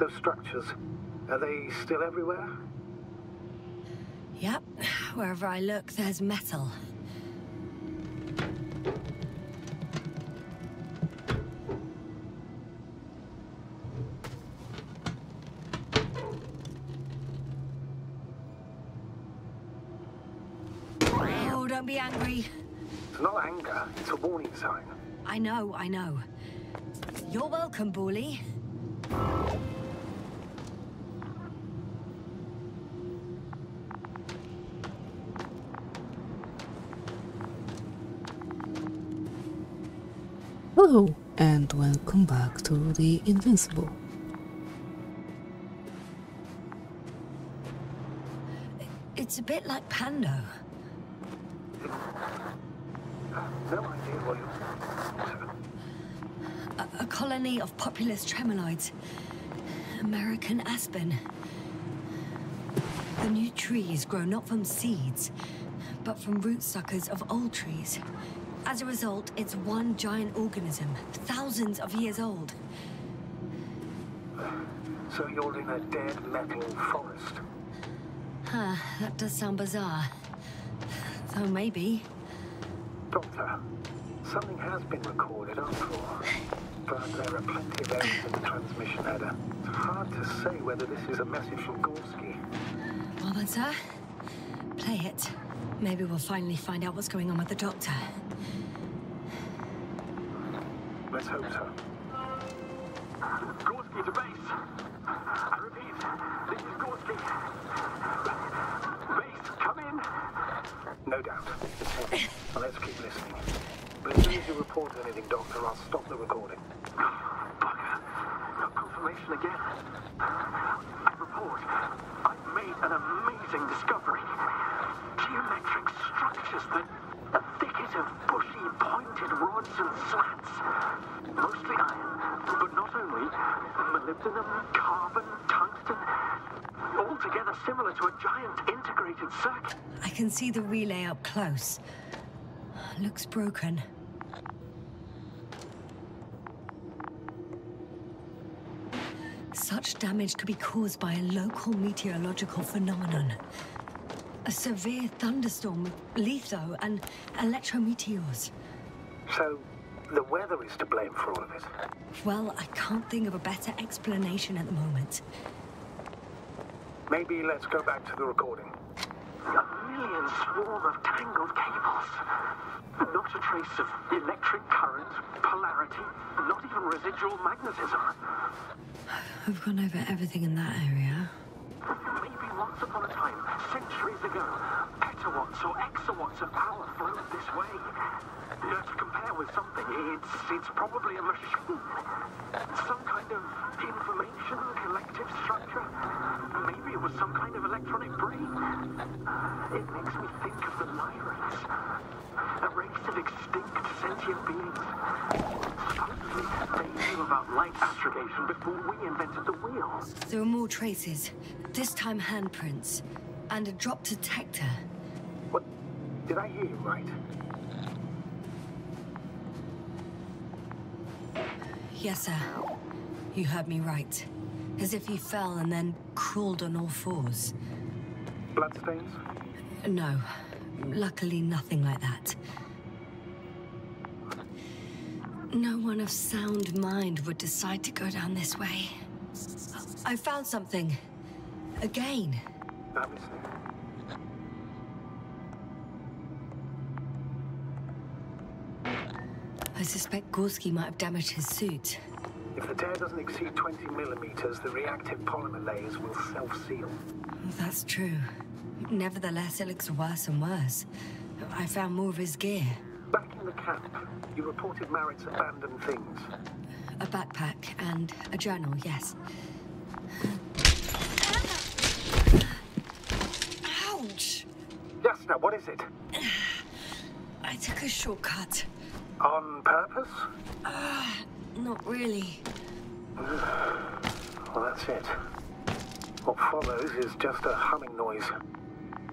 Those structures, are they still everywhere? Yep. Wherever I look, there's metal. Oh, don't be angry. It's not anger, it's a warning sign. I know, I know. You're welcome, Bully. Hello, and welcome back to the Invincible. It's a bit like Pando. No idea what you're... A, a colony of Populus tremuloides. American aspen. The new trees grow not from seeds, but from root suckers of old trees. As a result, it's one giant organism, thousands of years old. So you're in a dead metal forest. Huh, that does sound bizarre. Though maybe. Doctor, something has been recorded after all. But there are plenty of errors in the transmission header. It's hard to say whether this is a message from Gorski. Well then, sir, play it. Maybe we'll finally find out what's going on with the doctor. Let's hope so. Gorski to base. I repeat, this is Gorski. Base, come in. No doubt. Let's keep listening. But as soon as you report anything, Doctor, I'll stop the recording. Bugger. Got confirmation again. I report. I've made an amazing discovery. Geometric structures that a thicket of bushy, pointed rods and slats. Mostly iron, but not only. Molybdenum, carbon, tungsten. Altogether similar to a giant integrated circuit. I can see the relay up close. Looks broken. Such damage could be caused by a local meteorological phenomenon. A severe thunderstorm with litho and electrometeors. So, the weather is to blame for all of it. Well, I can't think of a better explanation at the moment. Maybe let's go back to the recording. A million swarm of tangled cables. Not a trace of electric current, polarity, not even residual magnetism. I've gone over everything in that area. Maybe once upon a time, centuries ago, petawatts or exawatts of power flowed this way. To compare with something, it's, it's probably a machine. Some kind of information collective structure. Maybe it was some kind of electronic brain. It makes me think of the Lyrans. A race of extinct sentient beings. Supposedly, they knew about light astrogation before we invented the wheel. There are more traces. This time handprints. And a drop detector. What? Did I hear you right? Yes, sir. You heard me right. As if he fell and then crawled on all fours. Bloodstains? No. Luckily, nothing like that. No one of sound mind would decide to go down this way. I found something. Again. Me I suspect Gorski might have damaged his suit. If the tear doesn't exceed 20 millimeters, the reactive polymer layers will self-seal. That's true. Nevertheless, it looks worse and worse. I found more of his gear. Back in the camp, you reported Marit's abandoned things. A backpack and a journal, yes. Ouch! Yes, now what is it? I took a shortcut. On purpose? Uh, not really. Well, that's it. What follows is just a humming noise.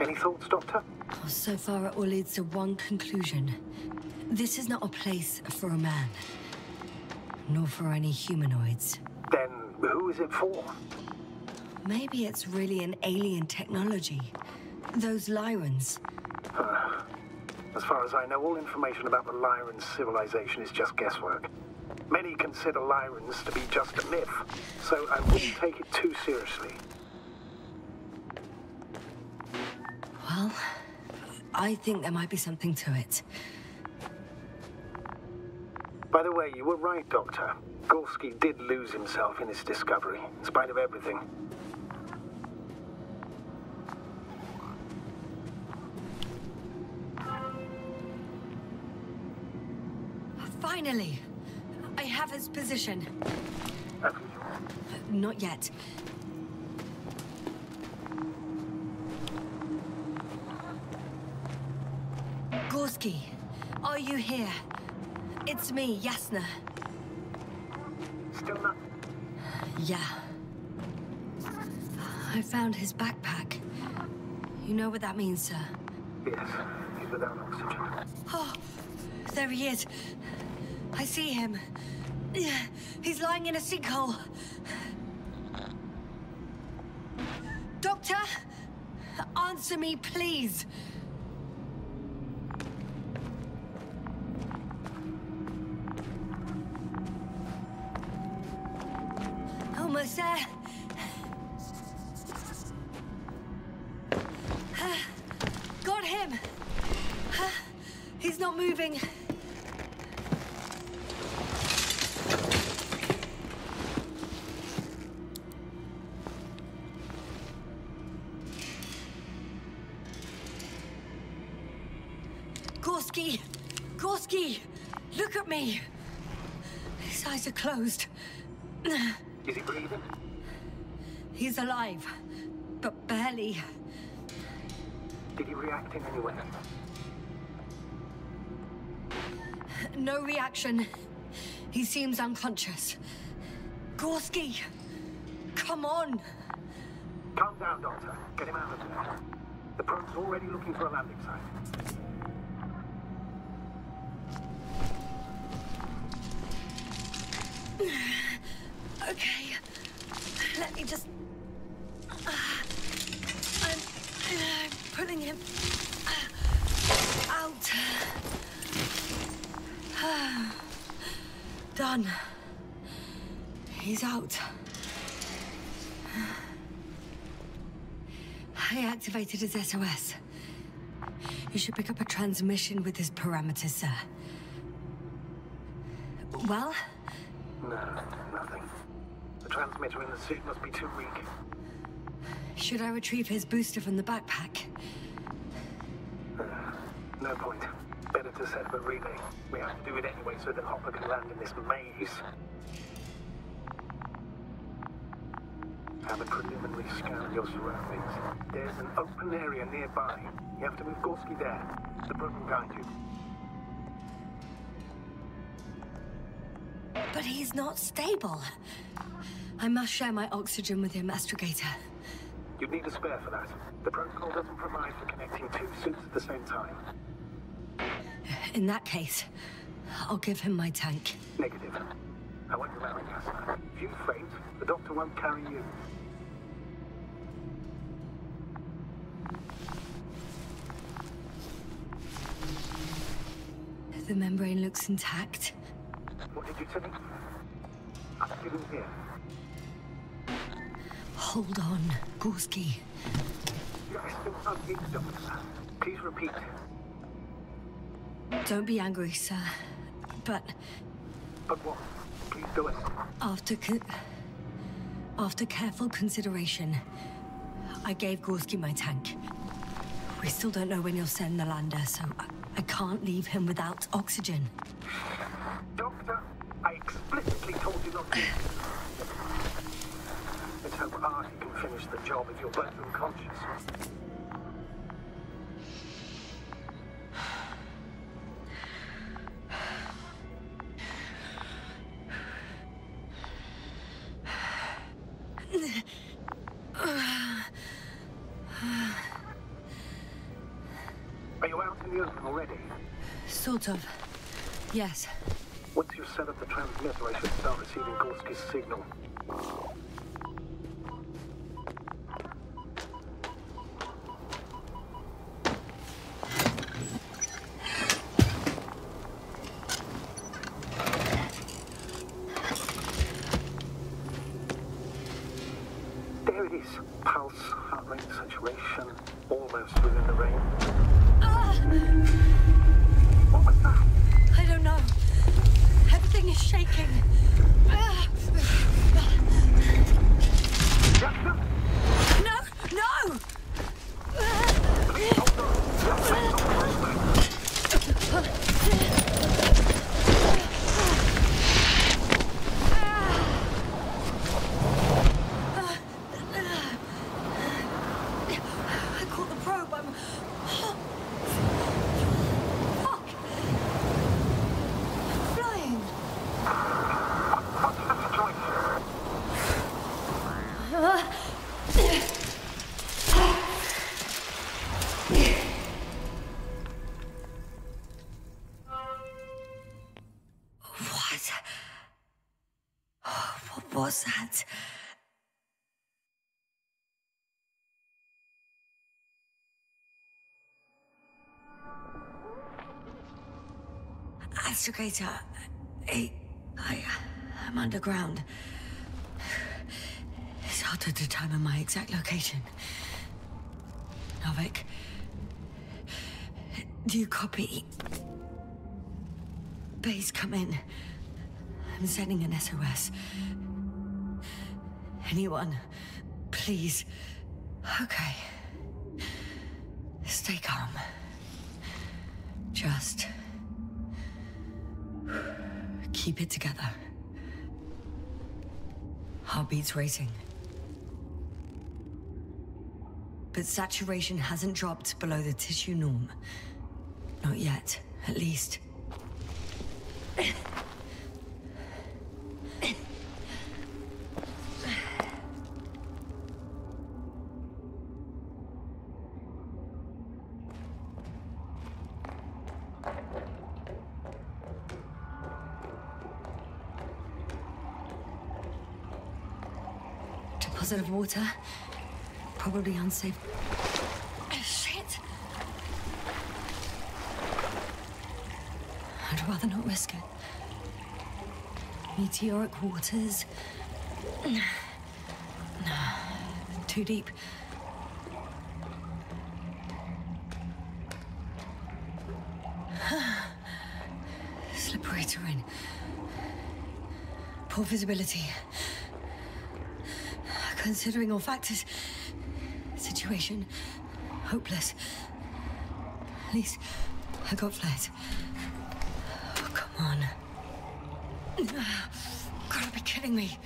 Any thoughts, Doctor? Well, so far, it all leads to one conclusion. This is not a place for a man. Nor for any humanoids. Then Who is it for? Maybe it's really an alien technology. Those Lyrans. As far as I know, all information about the Lyran civilization is just guesswork. Many consider Lyrans to be just a myth, so I wouldn't take it too seriously. Well, I think there might be something to it. By the way, you were right, Doctor. Gorski did lose himself in his discovery, in spite of everything. Finally! I have his position. Not yet. Gorski, are you here? It's me, Yasna. Still not? Yeah. I found his backpack. You know what that means, sir? Yes, he's without oxygen. Oh, there he is. I see him. He's lying in a sinkhole. Doctor, answer me, please. Closed. Is he breathing? He's alive, but barely. Did he react in any way? No reaction. He seems unconscious. Gorski! Come on! Calm down, Doctor. Get him out of there. The probe's already looking for a landing site. Okay. Let me just. Uh, I'm, I'm pulling him uh, out. Done. He's out. I activated his SOS. You should pick up a transmission with his parameters, sir. Well? No, nothing. The transmitter in the suit must be too weak. Should I retrieve his booster from the backpack? Uh, no point. Better to set up a relay. We have to do it anyway so that Hopper can land in this maze. Have a preliminary scan of your surroundings. There's an open area nearby. You have to move Gorski there. The probe will guide you. But he's not stable. I must share my oxygen with him, Astrogator. You'd need a spare for that. The protocol doesn't provide for connecting two suits at the same time. In that case, I'll give him my tank. Negative. I won't allow it. If you faint, the doctor won't carry you. The membrane looks intact. What did you say? I'm sitting here. Hold on, Gorski. I still can't hear you, Doctor. Please repeat. Don't be angry, sir. But But what? Please go ahead. after after careful consideration, I gave Gorski my tank. We still don't know when you'll send the lander, so I, I can't leave him without oxygen. Doctor, I explicitly told you not to. Let's hope Artie can finish the job if you're both unconscious. Are you out in the open already? Sort of. Yes set up the transmitter, I should start receiving Gorski's signal. There it is. Pulse, heart rate, saturation, almost within the range. Ah! Everything is shaking. Ah! No, no! Was that? Astrogator, I, I, I'm underground. It's hard to determine my exact location. Novik, do you copy? Base, come in. I'm sending an SOS. Anyone, please. Okay. Stay calm. Just keep it together. Heartbeats racing. But saturation hasn't dropped below the tissue norm. Not yet, at least. Water. Probably unsafe. Oh, shit! I'd rather not risk it. Meteoric waters. No. Too deep. Slippery terrain. Poor visibility. Considering all factors, situation hopeless. At least I got flares. Oh, come on. Ah, Gotta be kidding me.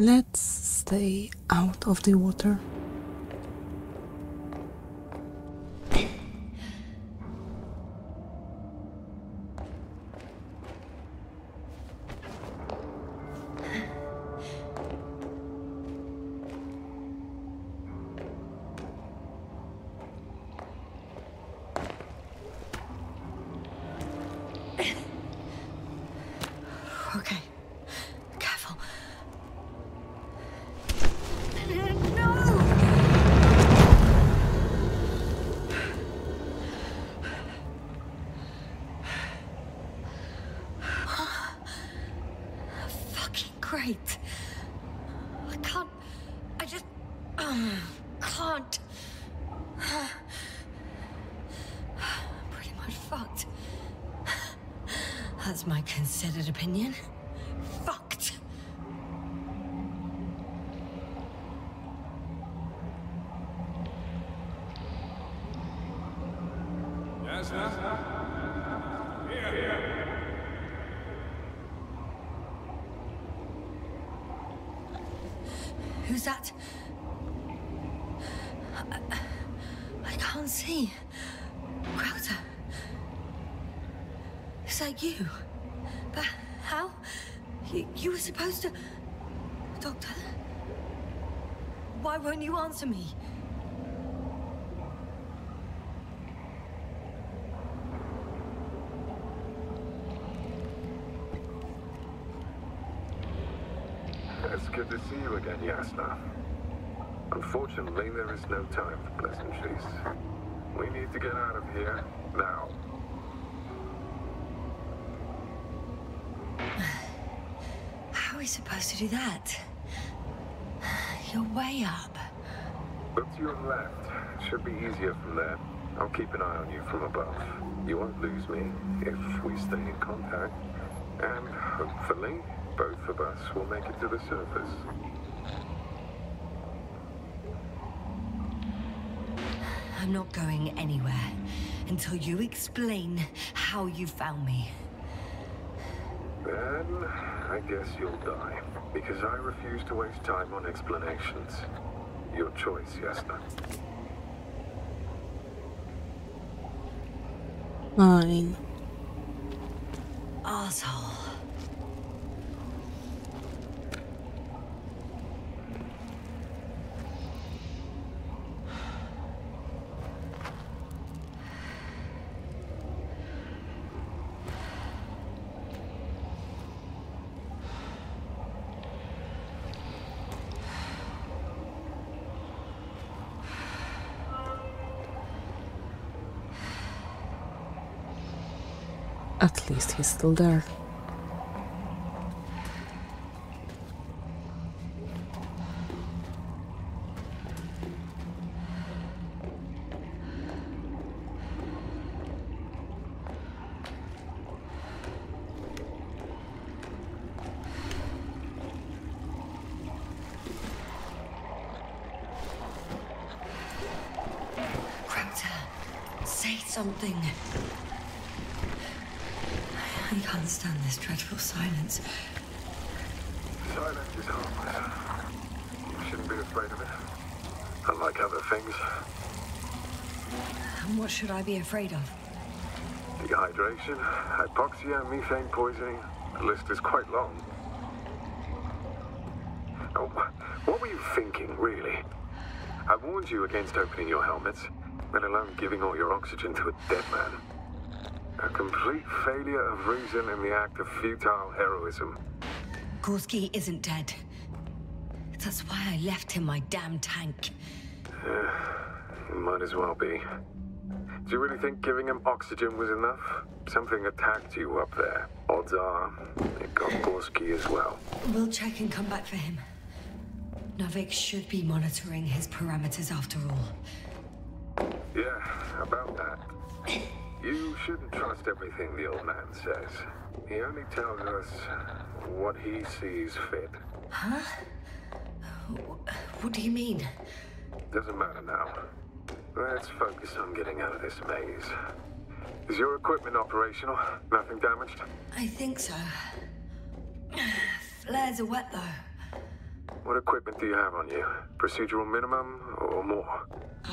Let's stay out of the water. That's my considered opinion. Fucked. Yes, sir? Here, here. Who's that? I can't see. Krauter. Is that you? You were supposed to... Doctor? Why won't you answer me? It's good to see you again, Yasna. Unfortunately, there is no time for pleasantries. We need to get out of here now. How are we supposed to do that? You're way up. Look to your left. Should be easier from there. I'll keep an eye on you from above. You won't lose me if we stay in contact. And hopefully, both of us will make it to the surface. I'm not going anywhere until you explain how you found me. Then, I guess you'll die. Because I refuse to waste time on explanations. Your choice, Yasna. Mine. Asshole. Least he's still there. Say something. I can't stand this dreadful silence. Silence is harmless. You shouldn't be afraid of it. Unlike other things, And what should I be afraid of? dehydration, hypoxia, methane poisoning, the list is quite long. Oh, what were you thinking, really? I warned you against opening your helmets, let alone giving all your oxygen to a dead man. A complete failure of reason in the act of futile heroism. Gorski isn't dead. That's why I left him my damn tank. Might as well be. Do you really think giving him oxygen was enough? Something attacked you up there. Odds are, it got Gorski as well. We'll check and come back for him. Novik should be monitoring his parameters after all. Yeah, about that. You shouldn't trust everything the old man says. He only tells us what he sees fit. Huh? What do you mean? Doesn't matter now. Let's focus on getting out of this maze. Is your equipment operational? Nothing damaged? I think so. Flares are wet though. What equipment do you have on you? Procedural minimum or more?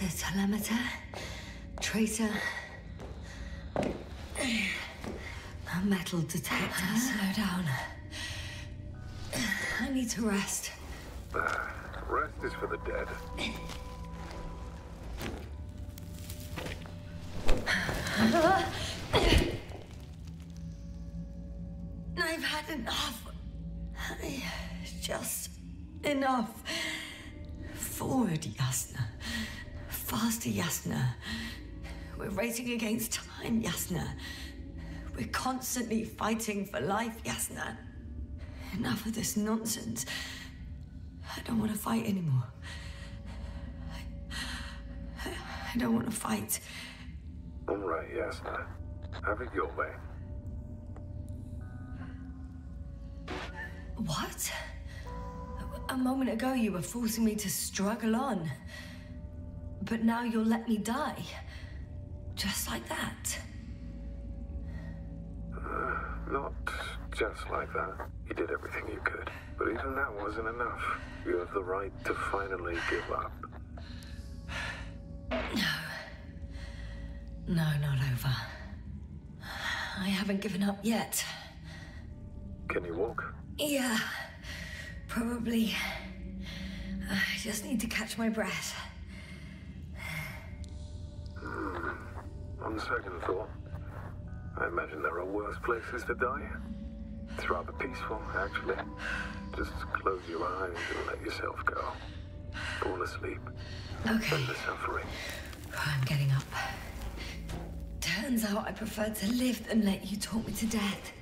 The telemeter, tracer, a metal detector. Uh-huh. Slow down. I need to rest. Rest is for the dead. I've had enough. Just enough. Forward, Yasna. Faster, Yasna. We're racing against time, Yasna. We're constantly fighting for life, Yasna. Enough of this nonsense. I don't want to fight anymore. I, I don't want to fight. All right, Yasna. Have it your way. What? A moment ago, you were forcing me to struggle on. But now you'll let me die. Just like that. Not just like that. You did everything you could. But even that wasn't enough. You have the right to finally give up. No. No, not over. I haven't given up yet. Can you walk? Yeah, probably. I just need to catch my breath. On second thought, I imagine there are worse places to die. It's rather peaceful, actually. Just close your eyes and let yourself go. Fall asleep. Okay, End the suffering. I'm getting up. Turns out I prefer to live than let you talk me to death.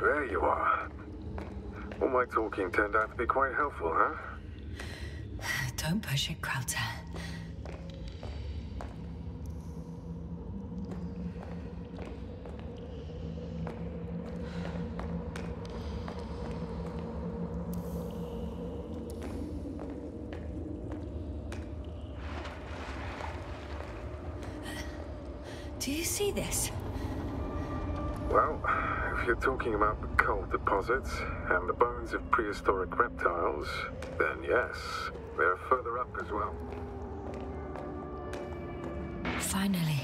There you are. All my talking turned out to be quite helpful, huh? Don't push it, Krauter. Do you see this? Well, if you're talking about the coal deposits and the bones of prehistoric reptiles, then yes, they're further up as well. Finally,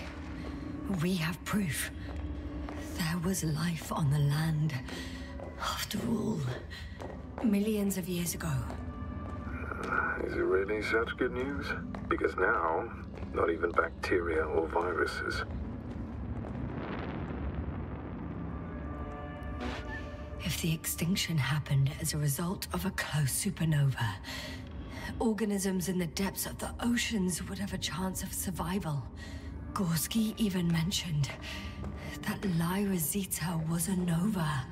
we have proof. There was life on the land. After all, millions of years ago. Uh, is it really such good news? Because now, not even bacteria or viruses. The extinction happened as a result of a close supernova, organisms in the depths of the oceans would have a chance of survival. Gorski even mentioned that Lyra Zeta was a nova.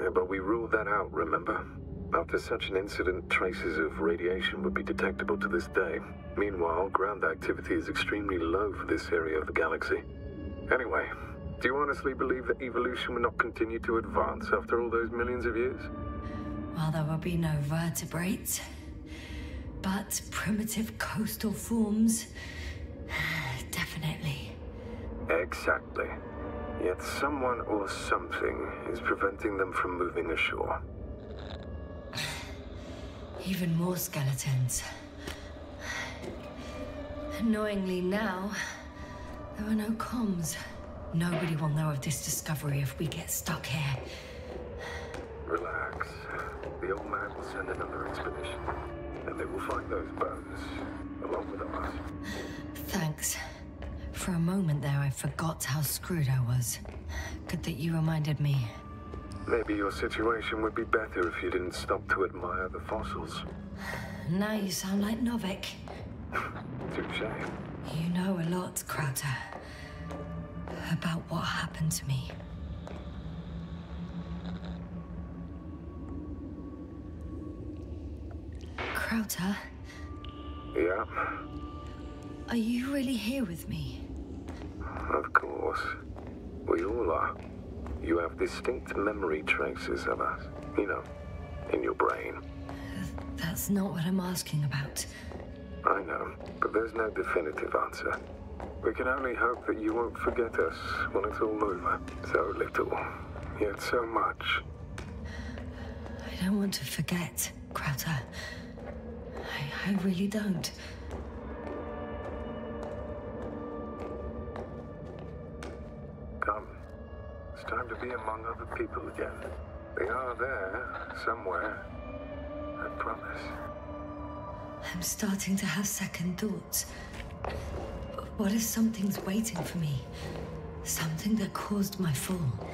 Uh, But we ruled that out, remember? After such an incident, traces of radiation would be detectable to this day. Meanwhile, ground activity is extremely low for this area of the galaxy. Anyway, do you honestly believe that evolution will not continue to advance after all those millions of years? Well, there will be no vertebrates, but primitive coastal forms. Definitely. Exactly. Yet someone or something is preventing them from moving ashore. Even more skeletons. Annoyingly now, there are no comms. Nobody will know of this discovery if we get stuck here. Relax. The old man will send another expedition, and they will find those bones, along with us. Thanks. For a moment there, I forgot how screwed I was. Good that you reminded me. Maybe your situation would be better if you didn't stop to admire the fossils. Now you sound like Novik. Touche. You know a lot, Krauter. About what happened to me. Krauter, Yeah, are you really here with me? of course. We all are. You have distinct memory traces of us. You know, in your brain. That's not what I'm asking about. I know, but there's no definitive answer. We can only hope that you won't forget us when it's all over. So little, yet so much. I don't want to forget, Krauter. I, I really don't. Come. It's time to be among other people again. They are there, somewhere. I promise. I'm starting to have second thoughts. What if something's waiting for me? Something that caused my fall.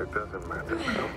It doesn't matter now.